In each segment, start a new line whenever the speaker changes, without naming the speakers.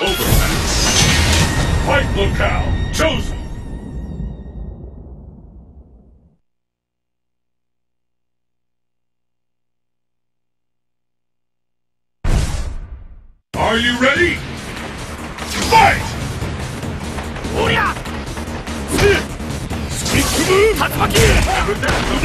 Overpass. Fight locale chosen. Are you ready? Fight!
Oya!
Speak to
move! Tatsumaki! Adapt to!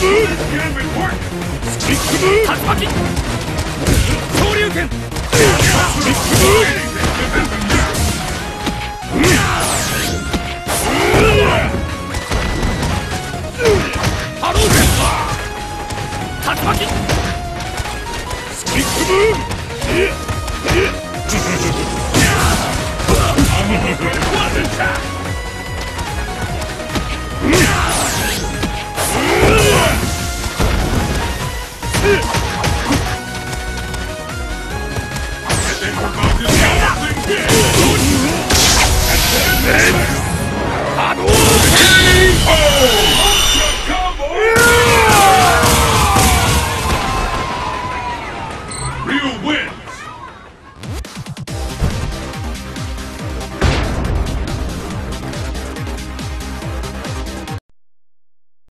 スキックブーン
you win!